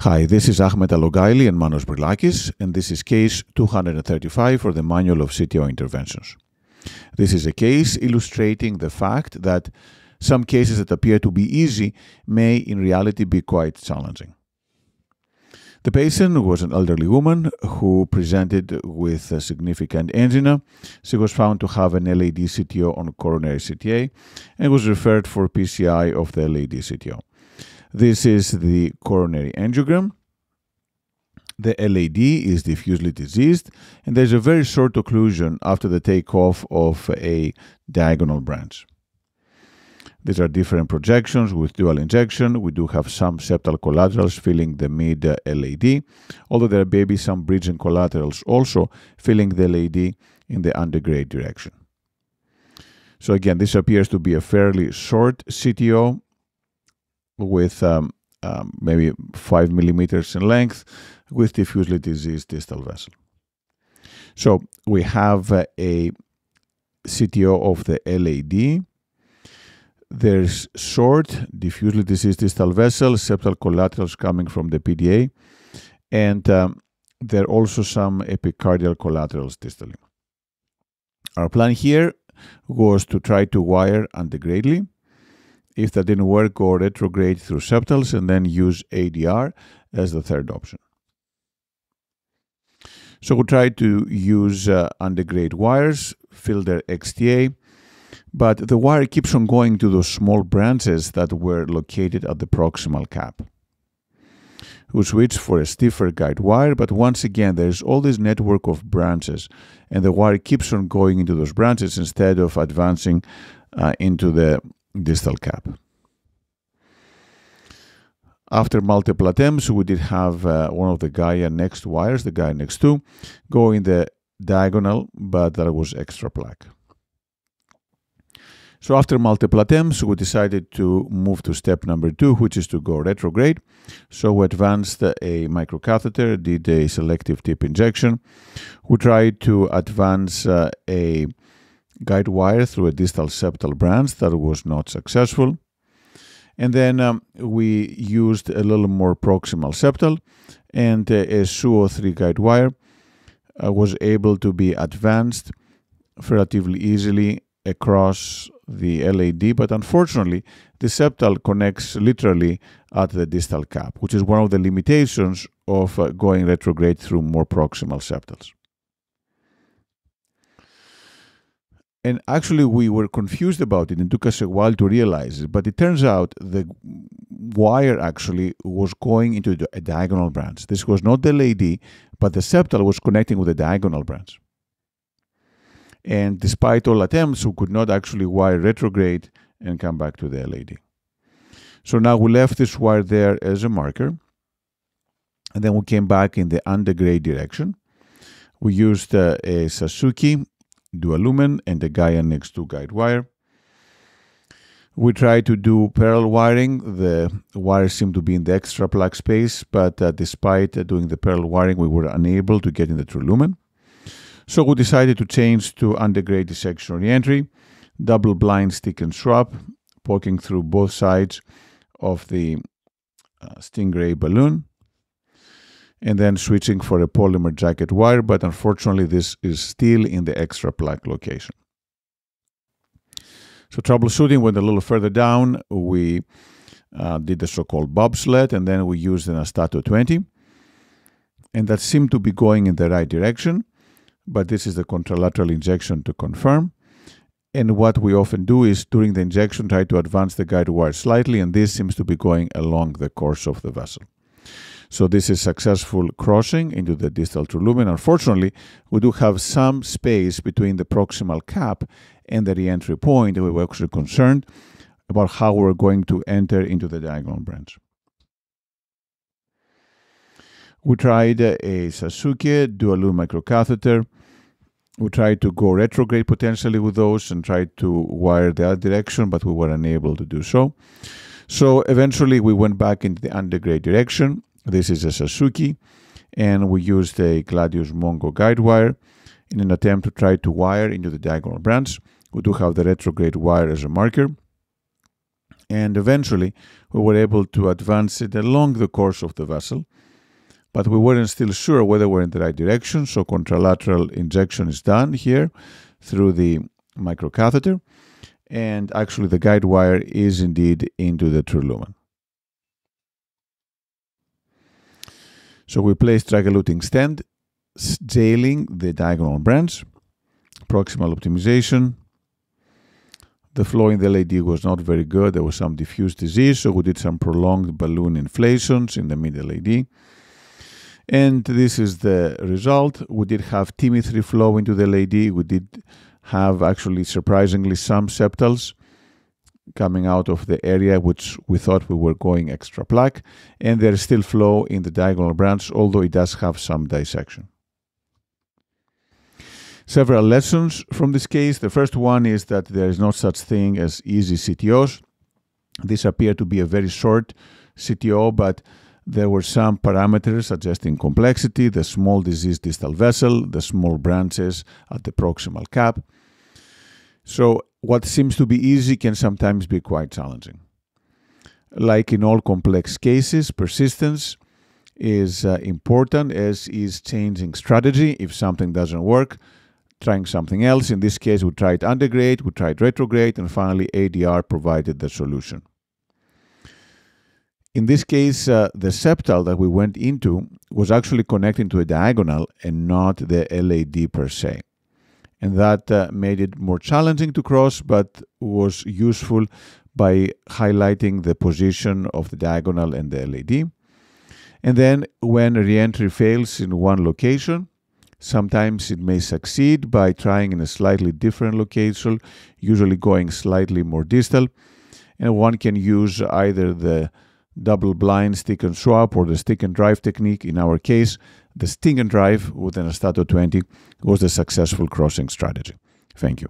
Hi, this is Ahmet Alogaili and Manos Brilakis, and this is case 235 for the Manual of CTO Interventions. This is a case illustrating the fact that some cases that appear to be easy may in reality be quite challenging. The patient was an elderly woman who presented with a significant angina. She was found to have an LAD CTO on coronary CTA and was referred for PCI of the LAD CTO. This is the coronary angiogram. The LAD is diffusely diseased, and there's a very short occlusion after the takeoff of a diagonal branch. These are different projections with dual injection. We do have some septal collaterals filling the mid uh, LAD, although there may be some bridging collaterals also filling the LAD in the antegrade direction. So again, this appears to be a fairly short CTO with um, um, maybe 5 millimeters in length with diffusely diseased distal vessel. So we have uh, a CTO of the LAD there's short, diffusely diseased distal vessel, septal collaterals coming from the PDA, and um, there are also some epicardial collaterals distally. Our plan here was to try to wire antegradely. If that didn't work, go retrograde through septals and then use ADR as the third option. So we tried to use uh, antegrade wires, Fielder XTA, but the wire keeps on going to those small branches that were located at the proximal cap. We switch for a stiffer guide wire, but once again, there's all this network of branches, and the wire keeps on going into those branches instead of advancing uh, into the distal cap. After multiple attempts, we did have uh, one of the Gaia Next wires, the Gaia Next two, go in the diagonal, but that was extra plaque. So after multiple attempts, we decided to move to step number two, which is to go retrograde. So we advanced a microcatheter, did a selective tip injection. We tried to advance uh, a guide wire through a distal septal branch that was not successful. And then um, we used a little more proximal septal and uh, a Suoh 03 guide wire uh, was able to be advanced relatively easily across the LAD, but unfortunately, the septal connects literally at the distal cap, which is one of the limitations of uh, going retrograde through more proximal septals. And actually, we were confused about it and took us a while to realize it. But it turns out the wire actually was going into a diagonal branch. This was not the LAD, but the septal was connecting with the diagonal branch. And despite all attempts, we could not actually wire retrograde and come back to the LAD. So now we left this wire there as a marker. And then we came back in the antegrade direction. We used uh, a Sasuke dual lumen and a Gaia Next 2 guide wire. We tried to do parallel wiring. The wires seemed to be in the extra plaque space, but uh, despite uh, doing the parallel wiring, we were unable to get in the true lumen. So we decided to change to antegrade dissection reentry, double blind stick and swap, poking through both sides of the uh, Stingray balloon, and then switching for a polymer jacket wire, but unfortunately this is still in the extra plaque location. So troubleshooting went a little further down. We uh, did the so-called bobsled, and then we used an Astato 20, and that seemed to be going in the right direction but this is the contralateral injection to confirm. And what we often do is during the injection try to advance the guide wire slightly, and this seems to be going along the course of the vessel. So this is successful crossing into the distal true lumen. Unfortunately, we do have some space between the proximal cap and the reentry point. We were actually concerned about how we're going to enter into the diagonal branch. We tried a Sasuke dual microcatheter we tried to go retrograde potentially with those and tried to wire the other direction, but we were unable to do so. So eventually we went back into the antegrade direction. This is a Sasuke, and we used a Gladius Mongo guide wire in an attempt to try to wire into the diagonal branch. We do have the retrograde wire as a marker. And eventually, we were able to advance it along the course of the vessel, but we weren't still sure whether we're in the right direction. So, contralateral injection is done here through the microcatheter, and actually, the guide wire is indeed into the true lumen. So, we place drug eluting stent, jailing the diagonal branch, proximal optimization, the flow in the LAD was not very good. There was some diffuse disease, so we did some prolonged balloon inflations in the mid LAD. And this is the result. We did have TIMI3 flow into the LAD. We did have actually surprisingly some septals coming out of the area which we thought we were going extra plaque. And there is still flow in the diagonal branch, although it does have some dissection several lessons from this case. The first one is that there is no such thing as easy CTOs. This appeared to be a very short CTO, but there were some parameters suggesting complexity, the small disease distal vessel, the small branches at the proximal cap. So, what seems to be easy can sometimes be quite challenging. Like in all complex cases, persistence is uh, important, as is changing strategy if something doesn't work trying something else. In this case, we tried antegrade, we tried retrograde, and finally ADR provided the solution. In this case, uh, the septal that we went into was actually connecting to a diagonal and not the LAD per se. And that uh, made it more challenging to cross, but was useful by highlighting the position of the diagonal and the LAD. And then when reentry fails in one location, Sometimes it may succeed by trying in a slightly different location, usually going slightly more distal. And one can use either the double blind stick and swap or the stick and drive technique. In our case, the stick and drive with an Astato 20 was the successful crossing strategy. Thank you.